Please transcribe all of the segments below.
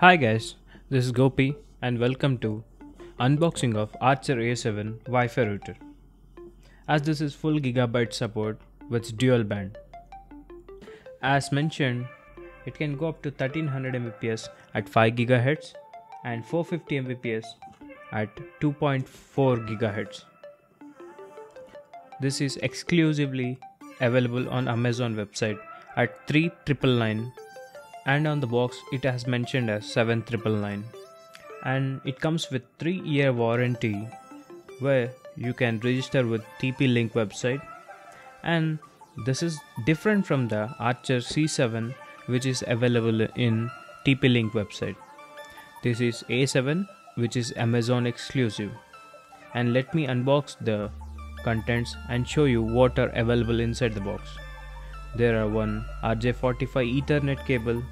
Hi guys, this is Gopi and welcome to unboxing of Archer A7 Wi-Fi router. As this is full gigabyte support with dual band. As mentioned, it can go up to 1300 Mbps at 5 GHz and 450 Mbps at 2.4 GHz. This is exclusively available on Amazon website at 3999 and on the box it has mentioned as 7999 and it comes with 3 year warranty where you can register with TP-Link website and this is different from the Archer C7 which is available in TP-Link website. This is A7 which is Amazon exclusive and let me unbox the contents and show you what are available inside the box. There are one RJ45 Ethernet cable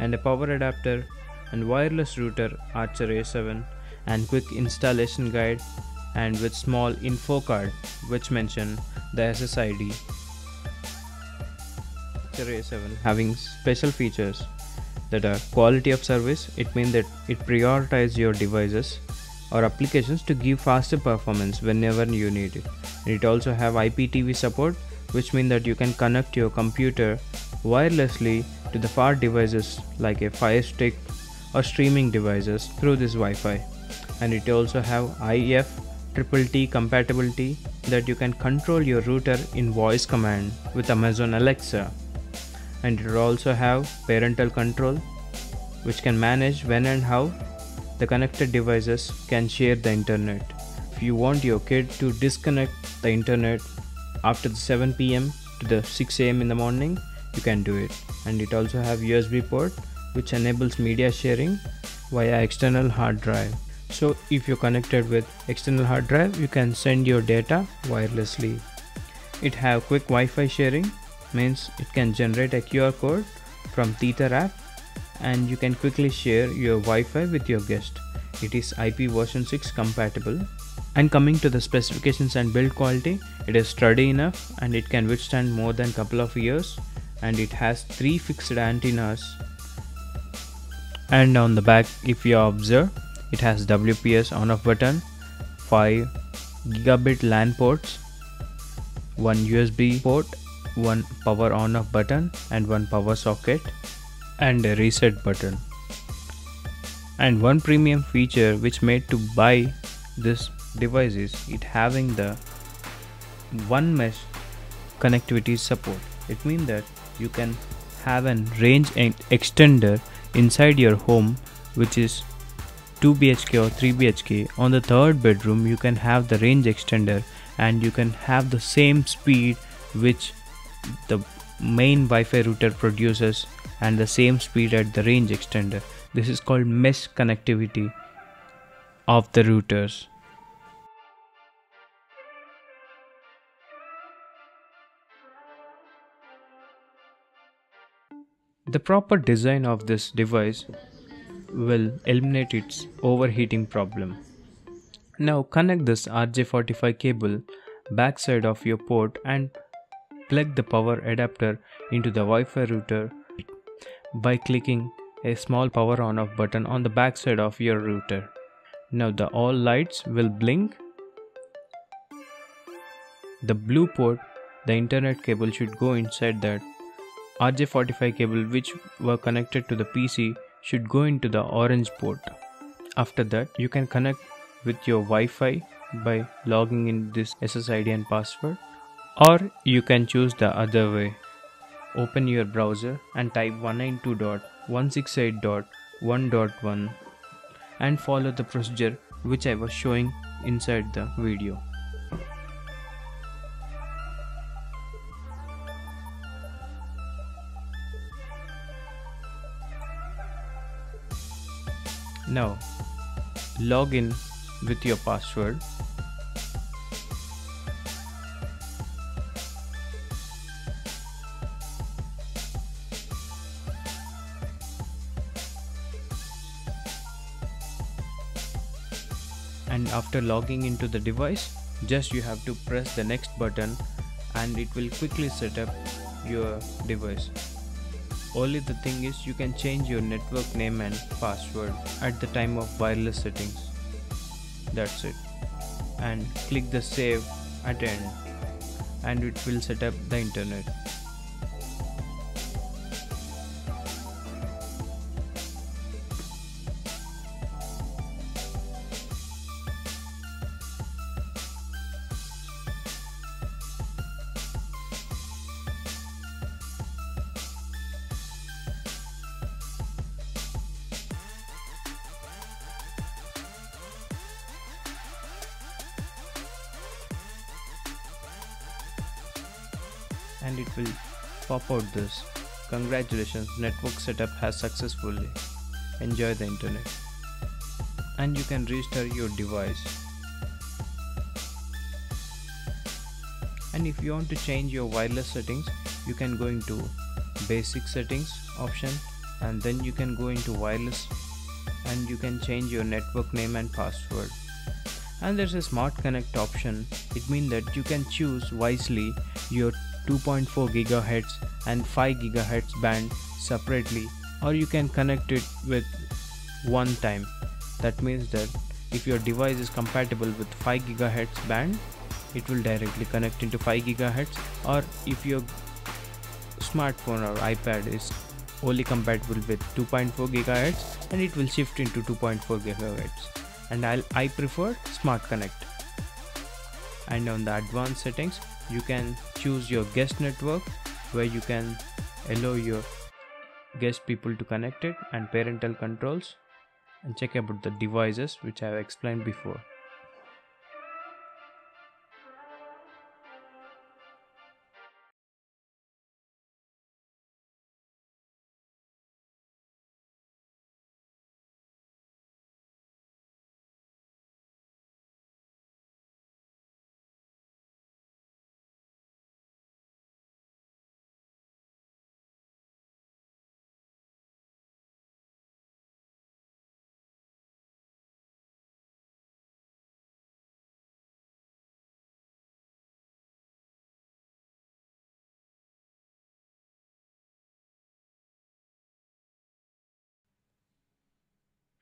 and a power adapter and wireless router Archer A7 and quick installation guide and with small info card which mention the SSID. Archer A7 having special features that are quality of service it means that it prioritizes your devices or applications to give faster performance whenever you need it. It also have IPTV support which means that you can connect your computer wirelessly to the far devices like a Fire Stick or streaming devices through this Wi-Fi. And it also have IF triple T compatibility that you can control your router in voice command with Amazon Alexa. And it also have parental control which can manage when and how the connected devices can share the internet. If you want your kid to disconnect the internet after the 7 pm to the 6 am in the morning, you can do it. And it also have USB port which enables media sharing via external hard drive. So if you're connected with external hard drive, you can send your data wirelessly. It have quick Wi-Fi sharing, means it can generate a QR code from Tether app and you can quickly share your Wi-Fi with your guest. It is IP version 6 compatible. And coming to the specifications and build quality, it is sturdy enough and it can withstand more than couple of years and it has three fixed antennas. And on the back, if you observe, it has WPS on off button, 5 gigabit LAN ports, one USB port, one power on off button and one power socket and a reset button. And one premium feature which made to buy this device is it having the OneMesh connectivity support. It means that you can have an range extender inside your home which is 2 BHK or 3 BHK. On the third bedroom you can have the range extender and you can have the same speed which the main Wi-Fi router produces and the same speed at the range extender. This is called mesh connectivity of the routers. The proper design of this device will eliminate its overheating problem. Now connect this RJ45 cable backside of your port and plug the power adapter into the Wi-Fi router by clicking a small power on off button on the backside of your router. Now the all lights will blink. The blue port, the internet cable should go inside that. RJ45 cable which were connected to the PC should go into the orange port. After that you can connect with your Wi-Fi by logging in this SSID and password or you can choose the other way open your browser and type 192.168.1.1 and follow the procedure which I was showing inside the video. Now log in with your password. And after logging into the device just you have to press the next button and it will quickly set up your device only the thing is you can change your network name and password at the time of wireless settings. That's it. And click the save at end. And it will set up the internet and it will pop out this. Congratulations network setup has successfully enjoy the internet. And you can restore your device. And if you want to change your wireless settings you can go into basic settings option and then you can go into wireless and you can change your network name and password. And there's a smart connect option. It means that you can choose wisely your 2.4 GHz and 5 GHz band separately or you can connect it with one time. That means that if your device is compatible with 5 GHz band it will directly connect into 5 GHz or if your smartphone or iPad is only compatible with 2.4 GHz and it will shift into 2.4 GHz and I'll, I prefer Smart Connect. And on the advanced settings you can choose your guest network where you can allow your guest people to connect it and parental controls and check about the devices which I have explained before.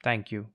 Thank you.